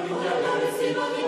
Viva,